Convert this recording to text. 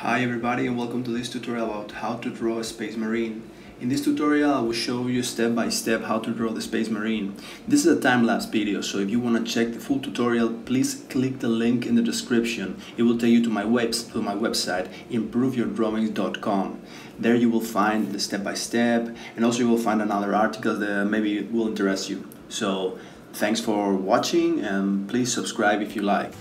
Hi everybody and welcome to this tutorial about how to draw a space marine. In this tutorial I will show you step by step how to draw the space marine. This is a time-lapse video so if you want to check the full tutorial please click the link in the description. It will take you to my, web to my website improveyourdrawings.com. There you will find the step by step and also you will find another article that maybe will interest you. So thanks for watching and please subscribe if you like.